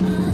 Thank